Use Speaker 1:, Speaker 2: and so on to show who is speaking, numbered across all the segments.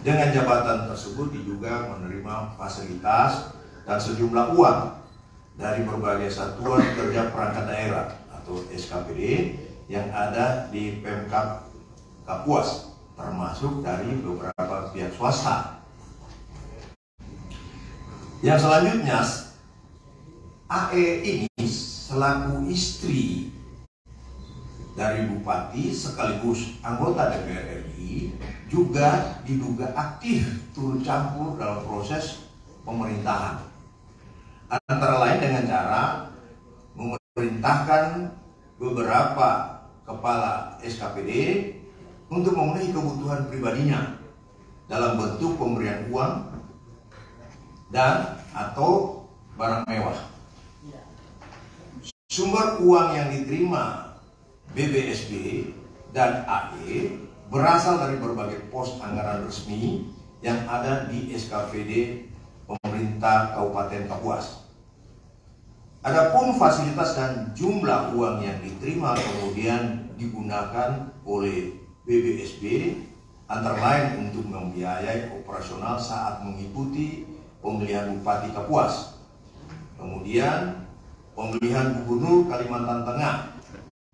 Speaker 1: Dengan jabatan tersebut diduga menerima fasilitas dan sejumlah uang dari berbagai satuan kerja perangkat daerah atau SKPD yang ada di Pemkap Kapuas termasuk dari beberapa pihak swasta. Yang selanjutnya AE ini selaku istri dari bupati sekaligus anggota DPR RI juga diduga aktif turut campur dalam proses pemerintahan. Antara lain dengan cara memerintahkan beberapa kepala SKPD untuk memenuhi kebutuhan pribadinya dalam bentuk pemberian uang dan atau barang mewah. Sumber uang yang diterima BBSB dan AE berasal dari berbagai pos anggaran resmi yang ada di SKPD pemerintah Kabupaten Kapuas. Adapun fasilitas dan jumlah uang yang diterima kemudian digunakan oleh BBSB antara lain untuk membiayai operasional saat mengikuti pemilihan Bupati Kapuas. Kemudian pemilihan Gubernur Kalimantan Tengah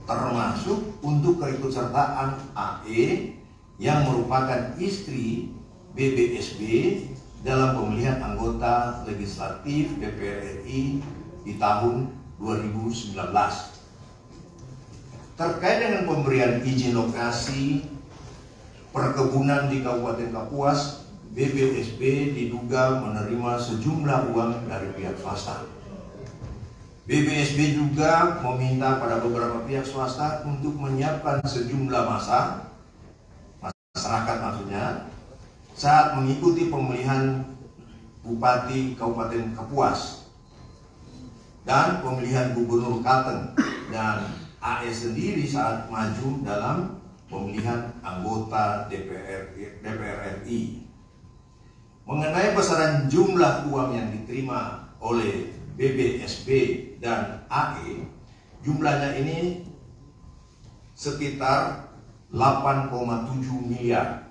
Speaker 1: termasuk untuk keikutsertaan AE yang merupakan istri BBSB dalam pemilihan anggota legislatif DPR RI di tahun 2019. Terkait dengan pemberian izin lokasi perkebunan di Kabupaten Kapuas, BBSB diduga menerima sejumlah uang dari pihak swasta. BBSB juga meminta pada beberapa pihak swasta untuk menyiapkan sejumlah masa, masyarakat maksudnya, saat mengikuti pemilihan Bupati Kabupaten Kapuas dan pemilihan Gubernur Kalteng dan AE sendiri saat maju dalam pemilihan anggota DPR, DPR RI. Mengenai besaran jumlah uang yang diterima oleh BBSB dan AE jumlahnya ini sekitar 8,7 miliar